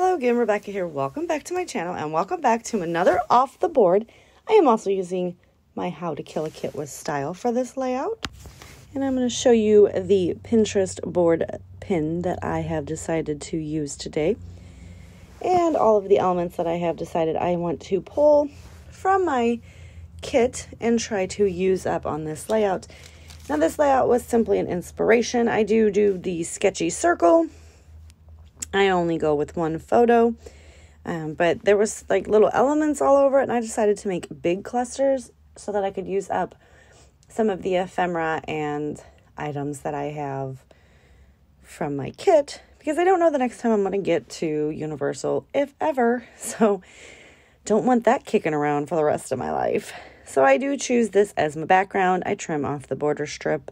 Hello again, Rebecca here. Welcome back to my channel and welcome back to another off the board. I am also using my How to Kill a Kit with style for this layout. And I'm going to show you the Pinterest board pin that I have decided to use today. And all of the elements that I have decided I want to pull from my kit and try to use up on this layout. Now this layout was simply an inspiration. I do do the sketchy circle I only go with one photo. Um, but there was like little elements all over it, and I decided to make big clusters so that I could use up some of the ephemera and items that I have from my kit because I don't know the next time I'm going to get to Universal, if ever. So don't want that kicking around for the rest of my life. So I do choose this as my background. I trim off the border strip.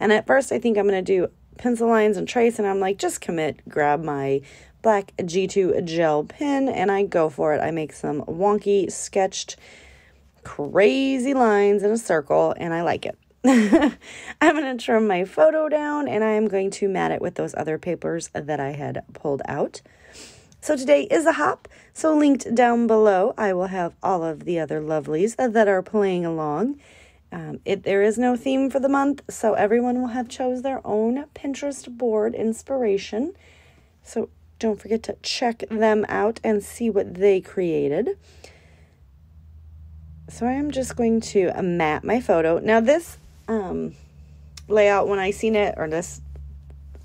And at first, I think I'm going to do pencil lines and trace and I'm like just commit grab my black G2 gel pen and I go for it. I make some wonky sketched crazy lines in a circle and I like it. I'm going to trim my photo down and I am going to mat it with those other papers that I had pulled out. So today is a hop, so linked down below I will have all of the other lovelies that are playing along. Um, it there is no theme for the month, so everyone will have chose their own Pinterest board inspiration. So don't forget to check them out and see what they created. So I am just going to uh, map my photo. Now this um, layout, when I seen it, or this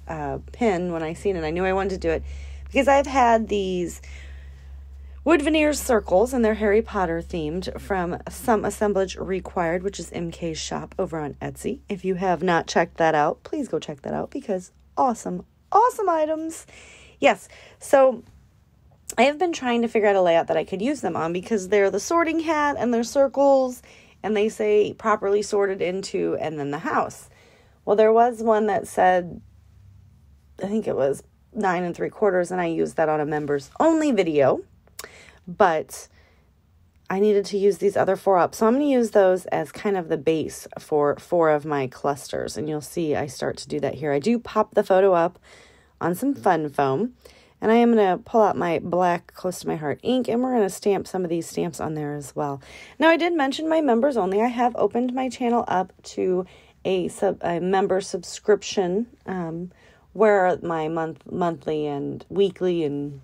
uh, pin, when I seen it, I knew I wanted to do it because I've had these Wood veneer circles, and they're Harry Potter themed from Some Assemblage Required, which is MK's shop over on Etsy. If you have not checked that out, please go check that out because awesome, awesome items. Yes, so I have been trying to figure out a layout that I could use them on because they're the sorting hat and they're circles and they say properly sorted into and then the house. Well, there was one that said, I think it was nine and three quarters, and I used that on a members only video but I needed to use these other four up. So I'm going to use those as kind of the base for four of my clusters. And you'll see I start to do that here. I do pop the photo up on some fun foam. And I am going to pull out my black close to my heart ink and we're going to stamp some of these stamps on there as well. Now I did mention my members only. I have opened my channel up to a sub a member subscription um, where my month monthly and weekly and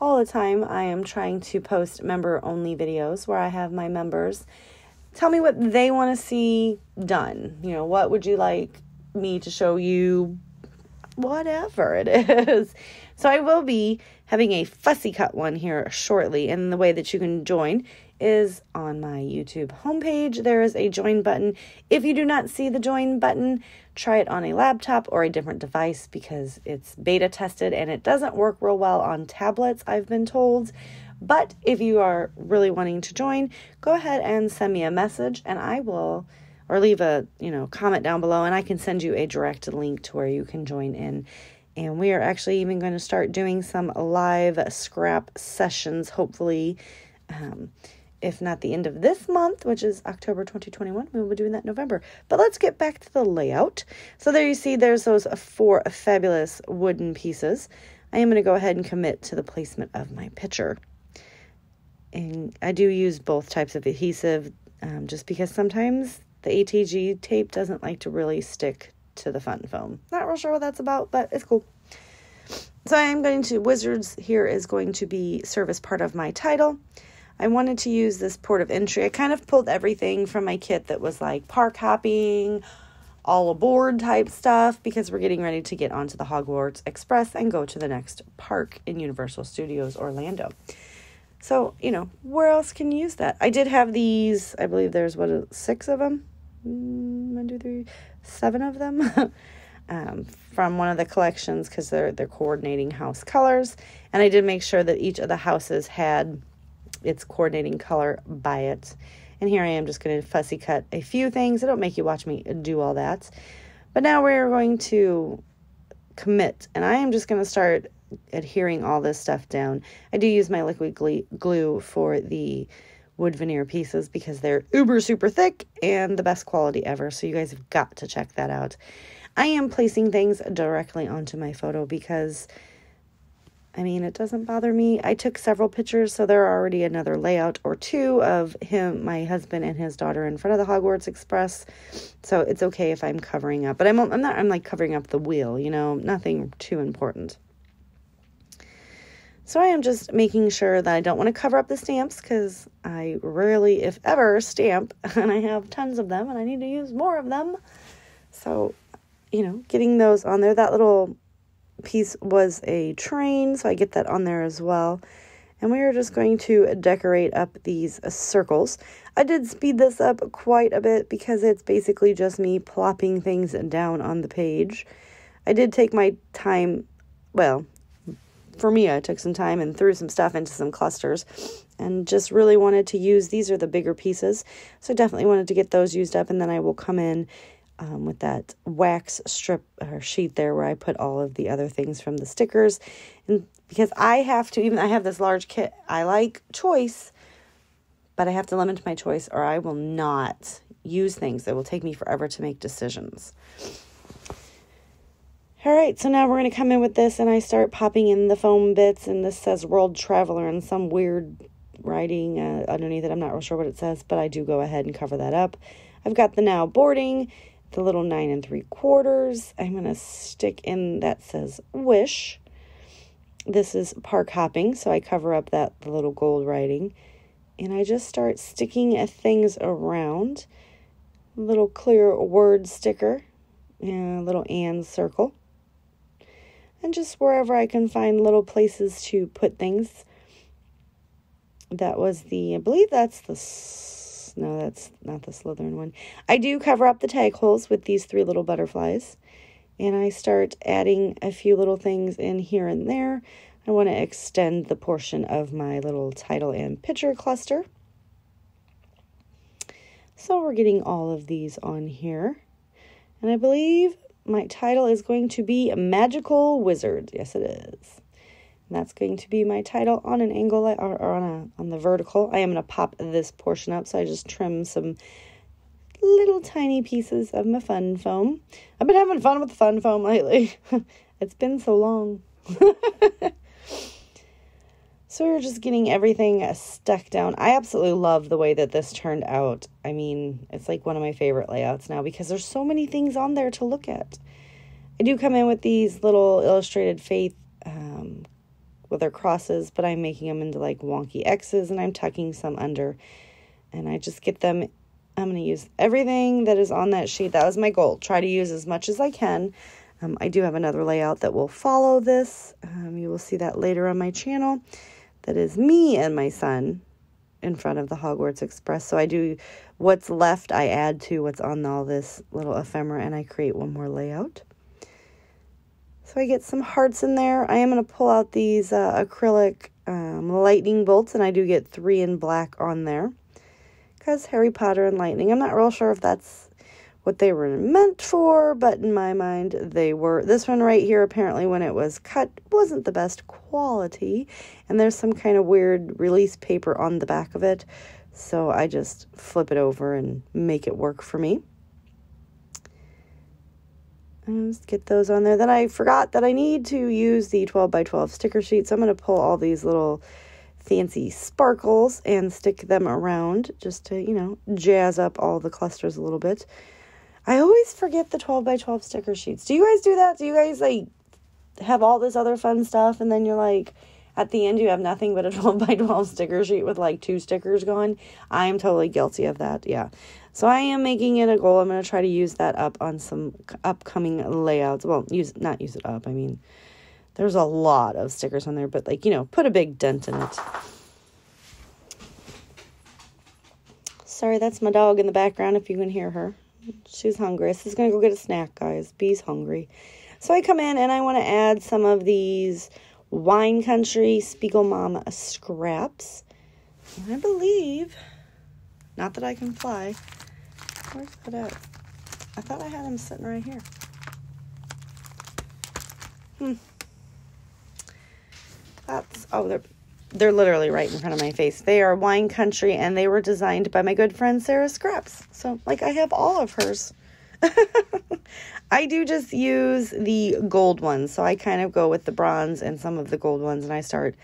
all the time I am trying to post member only videos where I have my members tell me what they want to see done. You know, what would you like me to show you? Whatever it is. So I will be having a fussy cut one here shortly, and the way that you can join is on my YouTube homepage. There is a join button. If you do not see the join button, try it on a laptop or a different device because it's beta tested and it doesn't work real well on tablets, I've been told. But if you are really wanting to join, go ahead and send me a message and I will or leave a, you know, comment down below and I can send you a direct link to where you can join in. And we are actually even going to start doing some live scrap sessions hopefully um, if not the end of this month, which is October 2021. We will be doing that in November. But let's get back to the layout. So there you see there's those four fabulous wooden pieces. I am going to go ahead and commit to the placement of my picture. And I do use both types of adhesive um, just because sometimes the ATG tape doesn't like to really stick to the fun foam. Not real sure what that's about, but it's cool. So I am going to, Wizards here is going to be serve as part of my title. I wanted to use this port of entry. I kind of pulled everything from my kit that was like park hopping, all aboard type stuff because we're getting ready to get onto the Hogwarts Express and go to the next park in Universal Studios Orlando. So, you know, where else can you use that? I did have these, I believe there's what, six of them? Mm, one, two, three, seven of them. um, from one of the collections because they're they're coordinating house colors, and I did make sure that each of the houses had its coordinating color by it. And here I am just going to fussy cut a few things. I don't make you watch me do all that. But now we're going to commit. And I am just going to start adhering all this stuff down. I do use my liquid glue for the wood veneer pieces because they're uber super thick and the best quality ever. So you guys have got to check that out. I am placing things directly onto my photo because I mean, it doesn't bother me. I took several pictures, so there are already another layout or two of him, my husband, and his daughter in front of the Hogwarts Express. So it's okay if I'm covering up, but I'm I'm not I'm like covering up the wheel, you know, nothing too important. So I am just making sure that I don't want to cover up the stamps because I rarely, if ever, stamp, and I have tons of them, and I need to use more of them. So, you know, getting those on there. That little piece was a train, so I get that on there as well. And we are just going to decorate up these uh, circles. I did speed this up quite a bit because it's basically just me plopping things down on the page. I did take my time, well, for me, I took some time and threw some stuff into some clusters and just really wanted to use these are the bigger pieces. So I definitely wanted to get those used up and then I will come in um, with that wax strip or sheet there where I put all of the other things from the stickers. And because I have to, even I have this large kit, I like choice, but I have to limit my choice or I will not use things. It will take me forever to make decisions. All right, so now we're going to come in with this, and I start popping in the foam bits, and this says World Traveler and some weird writing uh, underneath it. I'm not real sure what it says, but I do go ahead and cover that up. I've got the now boarding, the little nine and three quarters. I'm going to stick in that says Wish. This is park hopping, so I cover up that little gold writing, and I just start sticking things around. Little clear word sticker, and a little and circle and just wherever I can find little places to put things. That was the, I believe that's the, no, that's not the Slytherin one. I do cover up the tag holes with these three little butterflies. And I start adding a few little things in here and there. I want to extend the portion of my little title and picture cluster. So we're getting all of these on here. And I believe my title is going to be Magical Wizard. Yes, it is. And that's going to be my title on an angle or, on a on the vertical. I am going to pop this portion up, so I just trim some little tiny pieces of my fun foam. I've been having fun with the fun foam lately. it's been so long. So we are just getting everything stuck down. I absolutely love the way that this turned out. I mean, it's like one of my favorite layouts now because there's so many things on there to look at. I do come in with these little illustrated faith um, with their crosses, but I'm making them into like wonky X's and I'm tucking some under. And I just get them. I'm going to use everything that is on that sheet. That was my goal. Try to use as much as I can. Um, I do have another layout that will follow this. Um, you will see that later on my channel that is me and my son in front of the Hogwarts Express. So I do what's left, I add to what's on all this little ephemera, and I create one more layout. So I get some hearts in there. I am going to pull out these uh, acrylic um, lightning bolts, and I do get three in black on there. Because Harry Potter and lightning. I'm not real sure if that's what they were meant for, but in my mind, they were. This one right here, apparently, when it was cut, wasn't the best quality, and there's some kind of weird release paper on the back of it, so I just flip it over and make it work for me. Just get those on there. Then I forgot that I need to use the 12 by 12 sticker sheet, so I'm going to pull all these little fancy sparkles and stick them around just to, you know, jazz up all the clusters a little bit. I always forget the 12 by 12 sticker sheets. Do you guys do that? Do you guys like have all this other fun stuff and then you're like at the end you have nothing but a 12 by 12 sticker sheet with like two stickers gone. I'm totally guilty of that. Yeah. So I am making it a goal. I'm going to try to use that up on some upcoming layouts. Well, use not use it up. I mean, there's a lot of stickers on there, but like, you know, put a big dent in it. Sorry, that's my dog in the background if you can hear her. She's hungry. She's going to go get a snack, guys. Bee's hungry. So I come in and I want to add some of these Wine Country Spiegel Mom scraps. I believe, not that I can fly. Where's that at? I thought I had them sitting right here. Hmm. That's, oh, they're they're literally right in front of my face. They are wine country and they were designed by my good friend Sarah Scraps. So, like, I have all of hers. I do just use the gold ones. So I kind of go with the bronze and some of the gold ones and I start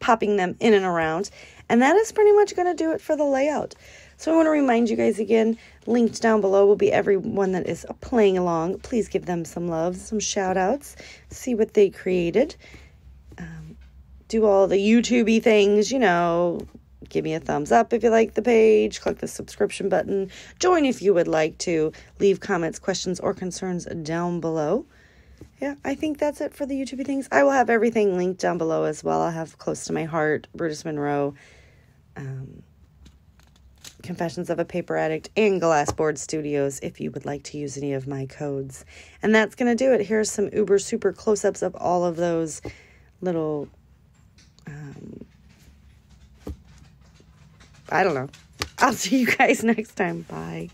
popping them in and around. And that is pretty much going to do it for the layout. So I want to remind you guys again, linked down below will be everyone that is playing along. Please give them some love, some shout outs, see what they created. Um, do all the YouTubey things, you know, give me a thumbs up if you like the page, click the subscription button, join if you would like to, leave comments, questions, or concerns down below. Yeah, I think that's it for the YouTube things. I will have everything linked down below as well. I'll have Close to My Heart, Brutus Monroe, um, Confessions of a Paper Addict, and Glassboard Studios if you would like to use any of my codes. And that's going to do it. Here's some uber super close ups of all of those little. Um, I don't know. I'll see you guys next time. Bye.